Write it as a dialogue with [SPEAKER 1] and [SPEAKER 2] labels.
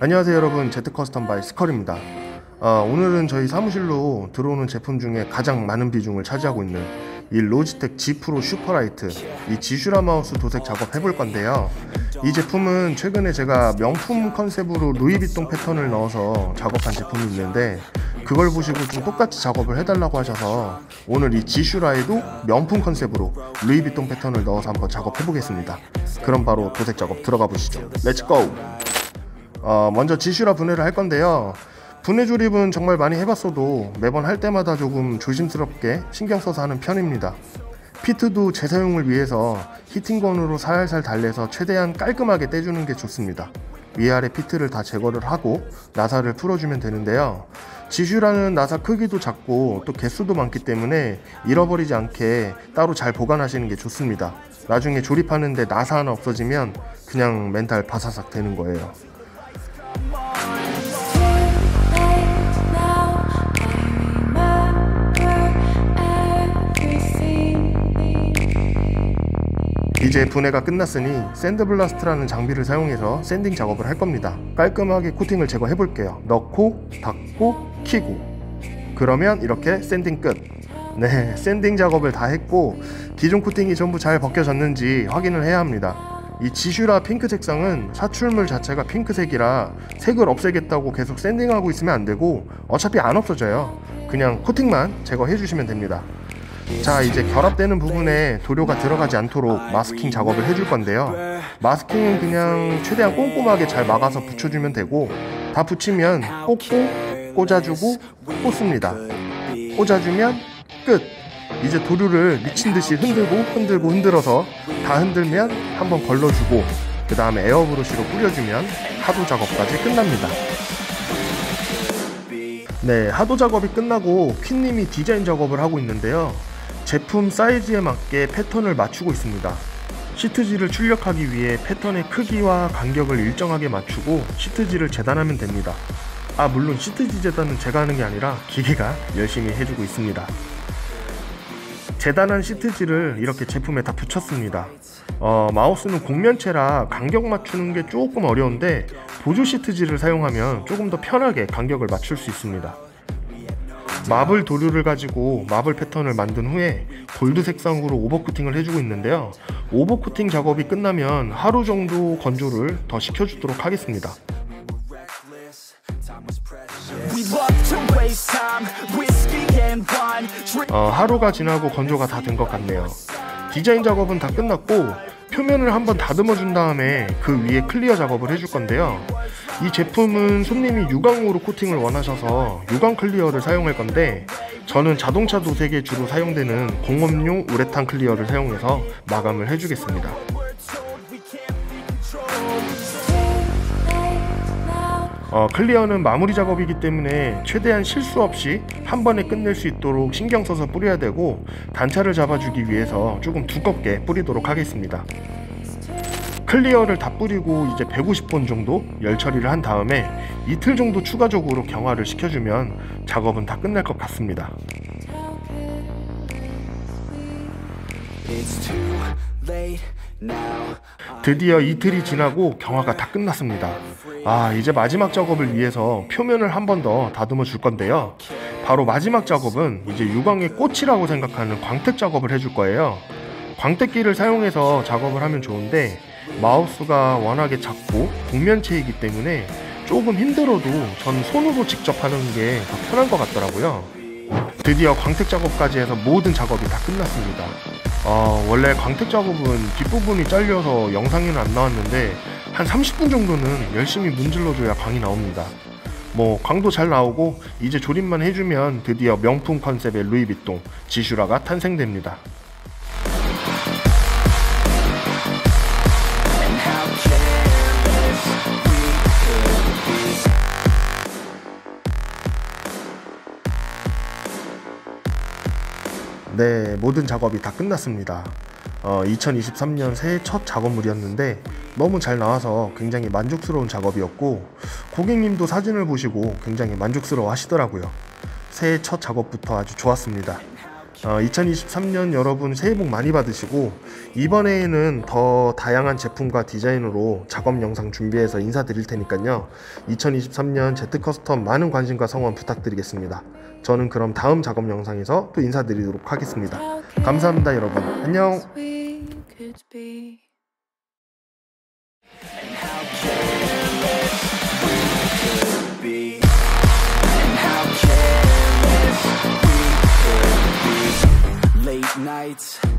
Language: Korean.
[SPEAKER 1] 안녕하세요 여러분. 제트 커스텀 바이 스컬입니다. 어, 오늘은 저희 사무실로 들어오는 제품 중에 가장 많은 비중을 차지하고 있는 이 로지텍 G Pro Superlight 이 지슈라 마우스 도색 작업 해볼 건데요. 이 제품은 최근에 제가 명품 컨셉으로 루이비통 패턴을 넣어서 작업한 제품이 있는데 그걸 보시고 좀 똑같이 작업을 해달라고 하셔서 오늘 이 지슈라에도 명품 컨셉으로 루이비통 패턴을 넣어서 한번 작업해 보겠습니다 그럼 바로 도색 작업 들어가 보시죠 Let's go 어, 먼저 지슈라 분해를 할 건데요. 분해 조립은 정말 많이 해봤어도 매번 할 때마다 조금 조심스럽게 신경 써서 하는 편입니다. feet도 재사용을 위해서 heating gun으로 살살 달래서 최대한 깔끔하게 떼주는 게 좋습니다. 위아래 feet를 다 제거를 하고 나사를 풀어주면 되는데요. 지슈라는 나사 크기도 작고 또 개수도 많기 때문에 잃어버리지 않게 따로 잘 보관하시는 게 좋습니다. 나중에 조립하는데 나사 하나 없어지면 그냥 멘탈 바사삭 되는 거예요. 이제 분해가 끝났으니 샌드블라스트라는 장비를 사용해서 sanding 작업을 할 겁니다. 깔끔하게 코팅을 제거해 볼게요. 넣고 닫고 키고 그러면 이렇게 sanding 끝. 네, sanding 작업을 다 했고 기존 코팅이 전부 잘 벗겨졌는지 확인을 해야 합니다. 이 지슈라 핑크 색상은 사출물 자체가 핑크색이라 색을 없애겠다고 계속 sanding하고 있으면 안 되고 어차피 안 없어져요. 그냥 코팅만 제거해 주시면 됩니다. 자 이제 결합되는 부분에 도료가 들어가지 않도록 마스킹 작업을 해줄 건데요 마스킹은 그냥 최대한 꼼꼼하게 잘 막아서 붙여주면 되고 다 붙이면 꽂고 꽂아주고 꽂습니다 꽂아주면 끝 이제 도료를 미친듯이 흔들고 흔들고 흔들어서 다 흔들면 한번 걸러주고 그 다음에 에어브러쉬로 뿌려주면 하도 작업까지 끝납니다 네, 하도 작업이 끝나고 퀸님이 디자인 작업을 하고 있는데요. 제품 사이즈에 맞게 패턴을 맞추고 있습니다. 시트지를 출력하기 위해 패턴의 크기와 간격을 일정하게 맞추고 시트지를 재단하면 됩니다. 아, 물론 시트 지 재단은 제가 하는 게 아니라 기계가 열심히 해주고 있습니다. 재단한 시트지를 이렇게 제품에 다 붙였습니다. 어, 마우스는 곡면체라 간격 맞추는 게 조금 어려운데 보조 시트지를 사용하면 조금 더 편하게 간격을 맞출 수 있습니다. 마블 도료를 가지고 마블 패턴을 만든 후에 골드 색상으로 오버코팅을 해주고 있는데요. 오버코팅 작업이 끝나면 하루 정도 건조를 더 시켜주도록 하겠습니다. 어, 하루가 지나고 건조가 다 된 것 같네요. 디자인 작업은 다 끝났고 표면을 한번 다듬어 준 다음에 그 위에 clear 작업을 해줄 건데요. 이 제품은 손님이 유광으로 코팅을 원하셔서 유광 clear를 사용할 건데 저는 자동차 도색에 주로 사용되는 공업용 우레탄 clear를 사용해서 마감을 해주겠습니다. 어, clear는 마무리 작업이기 때문에 최대한 실수 없이 한 번에 끝낼 수 있도록 신경 써서 뿌려야 되고 단차를 잡아주기 위해서 조금 두껍게 뿌리도록 하겠습니다. 클리어를 다 뿌리고 이제 150번 정도 열 처리를 한 다음에 이틀 정도 추가적으로 경화를 시켜주면 작업은 다 끝날 것 같습니다.
[SPEAKER 2] it's too late.
[SPEAKER 1] 드디어 이틀이 지나고 경화가 다 끝났습니다. 아, 이제 마지막 작업을 위해서 표면을 한 번 더 다듬어 줄 건데요. 바로 마지막 작업은 이제 유광의 꽃이라고 생각하는 광택 작업을 해줄 거예요. 광택기를 사용해서 작업을 하면 좋은데 마우스가 워낙에 작고 곡면체이기 때문에 조금 힘들어도 전 손으로 직접 하는 게 더 편한 것 같더라고요. 드디어 광택 작업까지 해서 모든 작업이 다 끝났습니다. 어, 원래 광택 작업은 뒷부분이 잘려서 영상에는 안 나왔는데 한 30분 정도는 열심히 문질러줘야 광이 나옵니다. 뭐 광도 잘 나오고 이제 조립만 해주면 드디어 명품 컨셉의 루이비통 지슈라가 탄생됩니다. 네, 모든 작업이 다 끝났습니다. 어, 2023년 새해 첫 작업물이었는데 너무 잘 나와서 굉장히 만족스러운 작업이었고 고객님도 사진을 보시고 굉장히 만족스러워 하시더라고요. 새해 첫 작업부터 아주 좋았습니다. 어, 2023년 여러분 새해 복 많이 받으시고 이번에는 더 다양한 제품과 디자인으로 작업 영상 준비해서 인사드릴 테니까요. 2023년 Z 커스텀 많은 관심과 성원 부탁드리겠습니다. 저는 그럼 다음 작업 영상에서 또 인사드리도록 하겠습니다. 감사합니다, 여러분. 안녕.
[SPEAKER 2] lights.